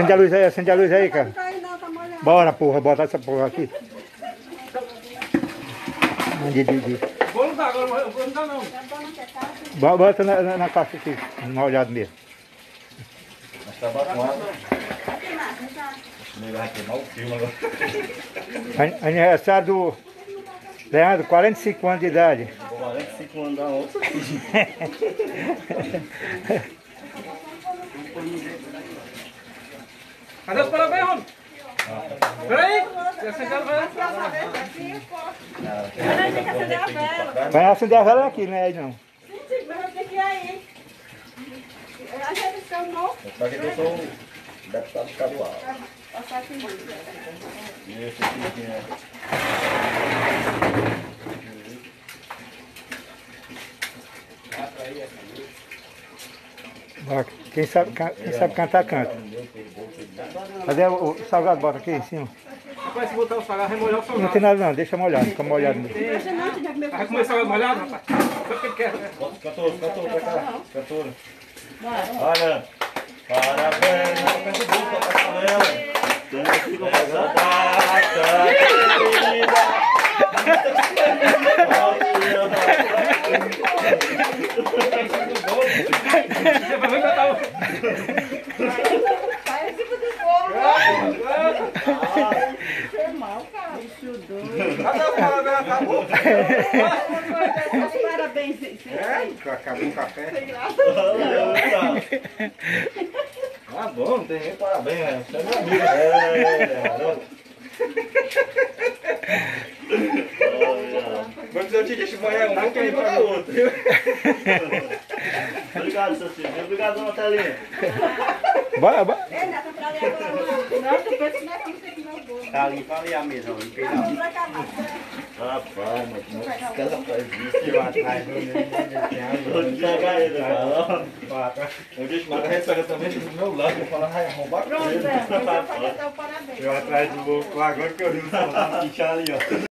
Acende a luz aí, acende a luz aí, cara. Molhado. Bora, porra, botar essa porra aqui. De, de, de. Vou não dá agora, vou não não. Bota na, na, na caixa aqui, uma olhada mesmo. Mas tá bacana. Aqui, Márcio, vem cá. O nego vai queimar o filme agora. An- Aniversário do Leandro, 45 anos de idade. 45 anos da outra. Cadê os parabéns, homem? Peraí. Já acendeu a vela. Aqui, pô. Peraí, tem que acender a vela. Vai acender a vela aqui, não é aí não. Gente, mas eu tenho que ir aí. A gente chamou. Que eu sou o deputado estadual. Passar aqui. Esse aqui é. Bora. Quem sabe, quem sabe cantar, canta. Cadê o, o salgado? Bota aqui em cima. Rapaz, se botar o salgado, vai molhar o Não salgado. tem nada não, deixa molhado, fica molhado mesmo. Não, Vai comer salgado molhado, rapaz? O que ele quer? Cantor, cantor, pra cá. Cantor. Olha. Parabéns. Aperta o bolso da passarela. Essa data querida. Você vai botar o... Sai tipo de fogo. É mal, cara. Acabou. Parabéns, gente. Acabou o café. Ah, bom, não tem nem parabéns? Você é meu amigo. É, Quando eu te deixo banhar um, tem pra outro. Obrigado, seu filho. Obrigado, dona Telinha. Pra que é o bolo. Tá ali, tá ali a mesa, pra. Rapaz, mas como é que esse cara faz isso? Eu atrás do menino, Vou te pegar ele, cara. Eu disse, mas a recebe também do meu lado. Eu falo, ai, arrombar com Pronto, ele. Zé. Você pode dar o parabéns. Eu atrás do louco, agora que eu vi o celular, ali, ó.